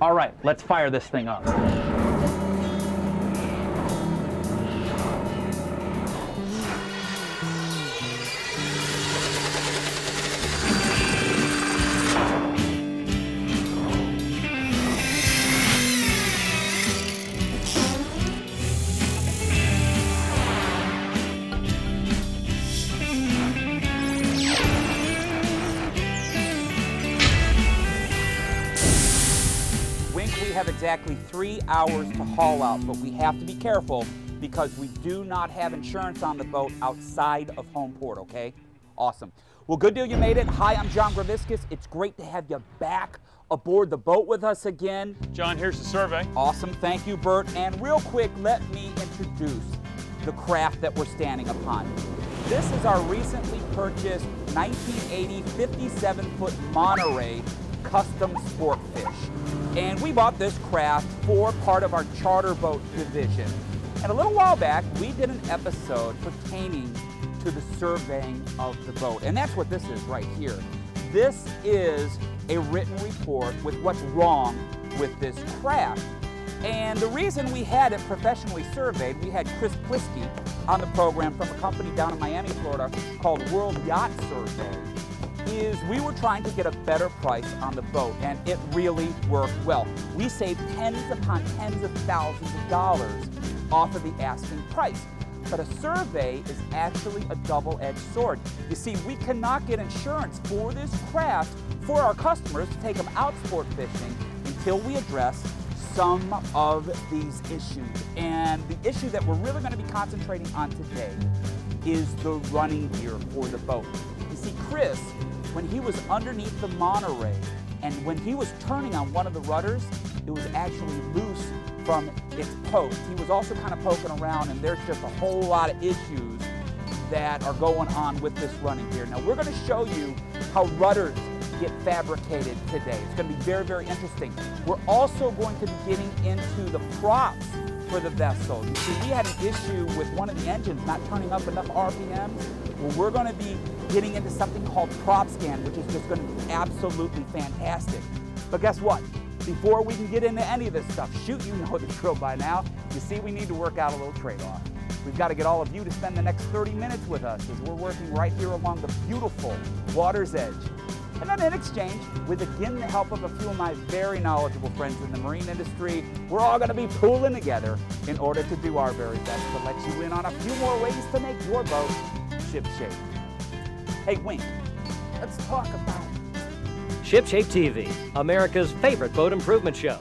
All right, let's fire this thing up. We have exactly three hours to haul out, but we have to be careful because we do not have insurance on the boat outside of home port, okay? Awesome. Well, good deal you made it. Hi, I'm John Greviskis. It's great to have you back aboard the boat with us again. John, here's the survey. Awesome. Thank you, Bert. And real quick, let me introduce the craft that we're standing upon. This is our recently purchased 1980 57 foot Monterey custom sport fish. And we bought this craft for part of our charter boat division. And a little while back, we did an episode pertaining to the surveying of the boat. And that's what this is right here. This is a written report with what's wrong with this craft. And the reason we had it professionally surveyed, we had Chris Plisky on the program from a company down in Miami, Florida called World Yacht Survey, is we were trying to get a better price on the boat, and it really worked well. We saved tens upon tens of thousands of dollars off of the asking price. But a survey is actually a double-edged sword. You see, we cannot get insurance for this craft for our customers to take them out sport fishing until we address some of these issues. And the issue that we're really going to be concentrating on today is the running gear for the boat. You see, Chris, when he was underneath the Monterey and when he was turning on one of the rudders, it was actually loose from its post. He was also kind of poking around, and there's just a whole lot of issues that are going on with this running gear. Now, we're going to show you how rudders get fabricated today. It's going to be very, very interesting. We're also going to be getting into the props for the vessel. You see, we had an issue with one of the engines not turning up enough RPMs. Well, we're going to be getting into something called prop scan, which is just going to be absolutely fantastic. But guess what? Before we can get into any of this stuff, shoot, you know the drill by now. You see, we need to work out a little trade-off. We've got to get all of you to spend the next 30 minutes with us as we're working right here along the beautiful water's edge. And then in exchange, with again the help of a few of my very knowledgeable friends in the marine industry, we're all going to be pooling together in order to do our very best to let you in on a few more ways to make your boat ship shape. Hey, Wink, let's talk about Ship Shape TV, America's favorite boat improvement show.